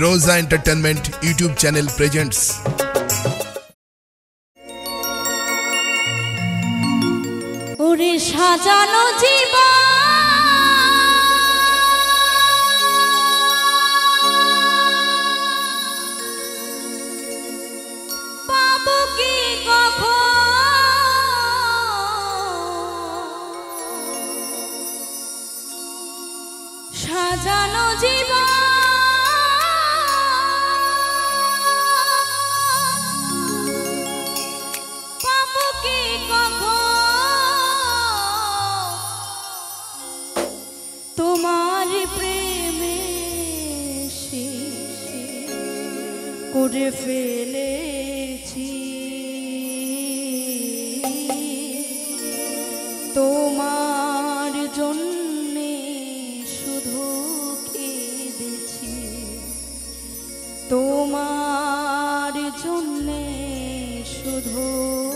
রোজা entertainment YouTube channel presents ওরে সাজানো জীবন। সাজানো জীবন। ফেলেছি। তোমার জন্যে শুধু কেঁদেছি। তোমার জন্যে শুধু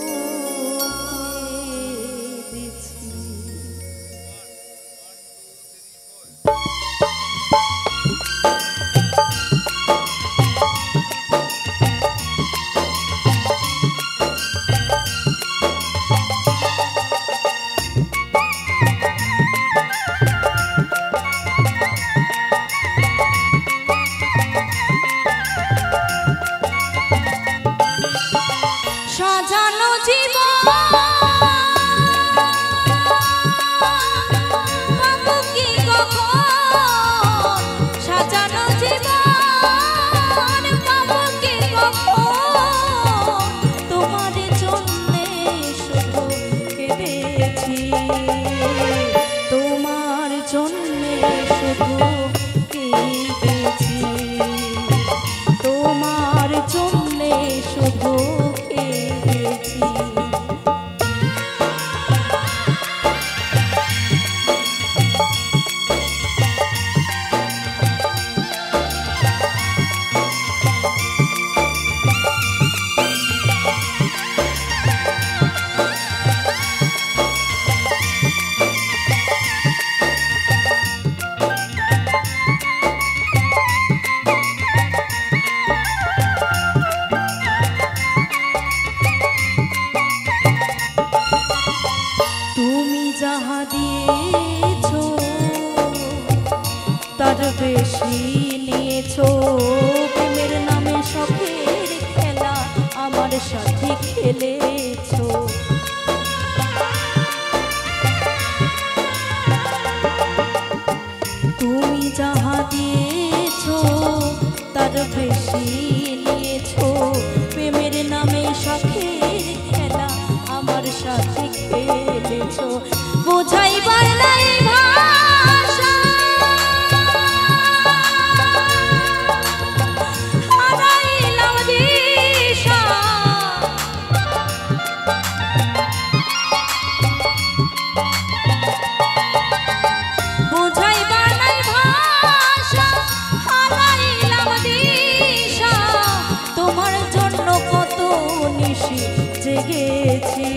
জেগেছি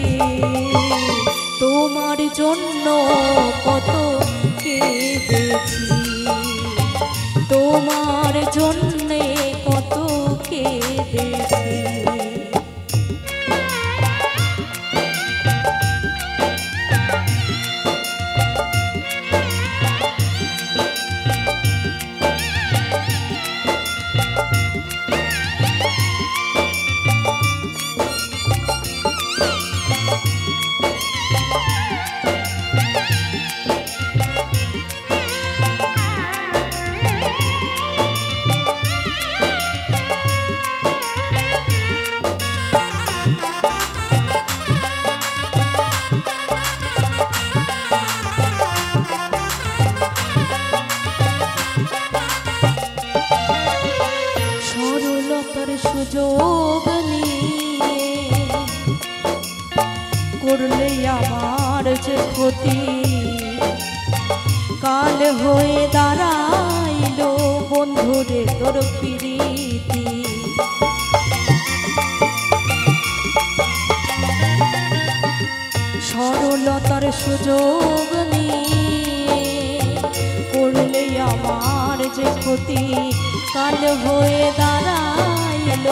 তোমার জন্য কত কেঁদেছি। তোমার জন্যে হয়ে দাঁড়াইল বন্ধুরে তোর প্রীতি। সরলতার সুযোগ নিয়ে করলে আমার যে ক্ষতি, কাল হয়ে দাঁড়াইল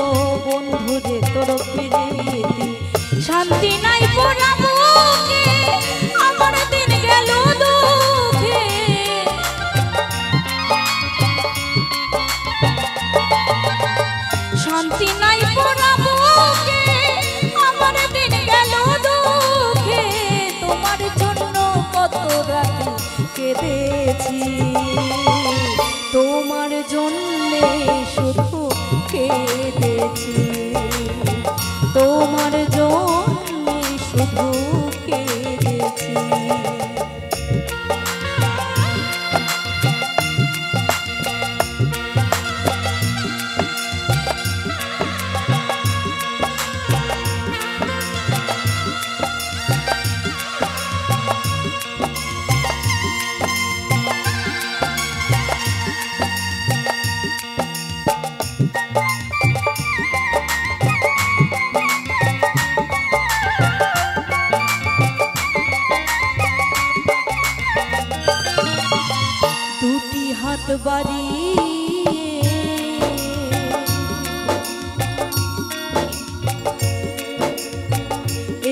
বন্ধুরে তোর প্রীতি। শান্তি নাই পোড়াবো তোমার জন্যে শুধু কেঁদেছি। তোমার জন্যে শুধু কেঁদে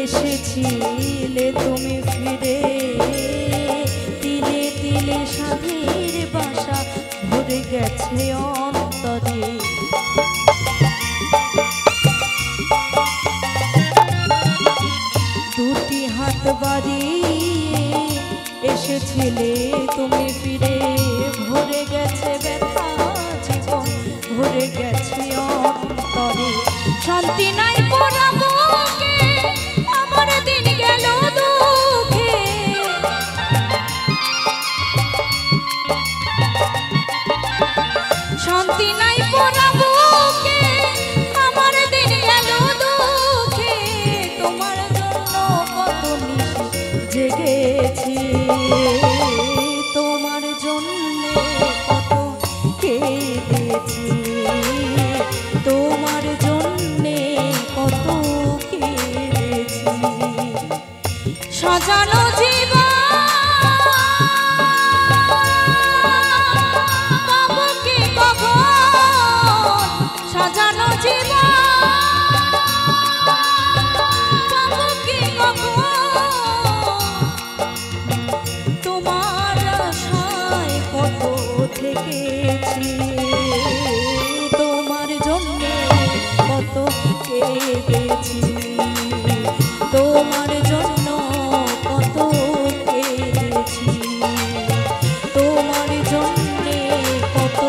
এসেছিলে তুমি ফিরে। তিলে তিলে সাধের বাসা ভরে গেছে অন্তরে। দুটি হাত বাড়ি এসেছিলে জেগেছি তোমার জন্য কত কেঁদেছি। তোমার জন্য কত তোমার জন্য কত